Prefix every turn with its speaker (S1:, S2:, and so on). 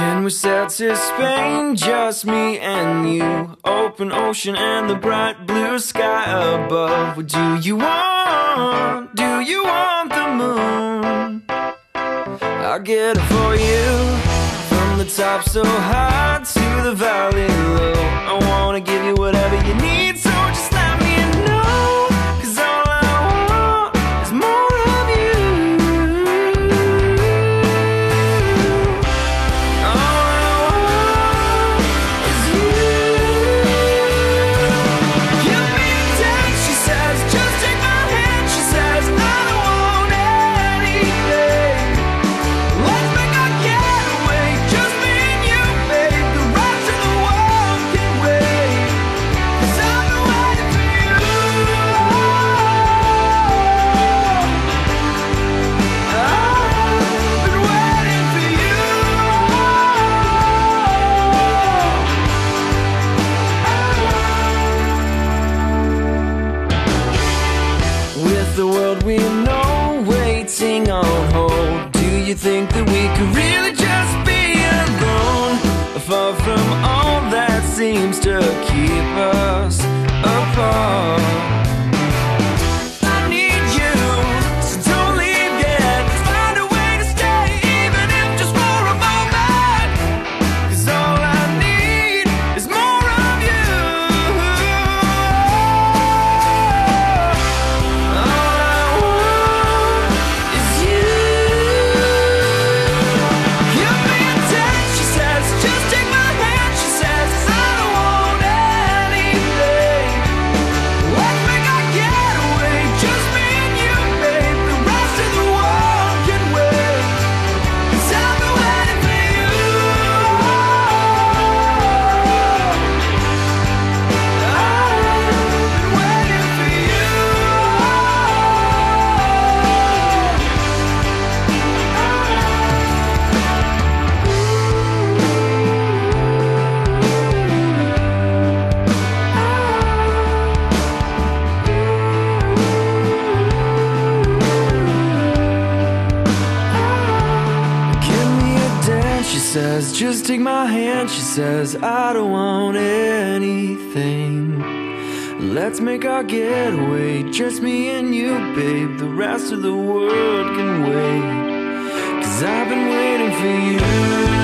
S1: Can we sail to Spain, just me and you? Open ocean and the bright blue sky above. What do you want? Do you want the moon? I'll get it for you. From the top so high to the valley low. I wanna give you whatever you need, on hold, do you think that we could really just be alone? Far from all that seems to keep us says. Just take my hand, she says. I don't want anything. Let's make our getaway, just me and you, babe. The rest of the world can wait. Cause I've been waiting for you.